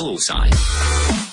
Bullseye.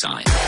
sign.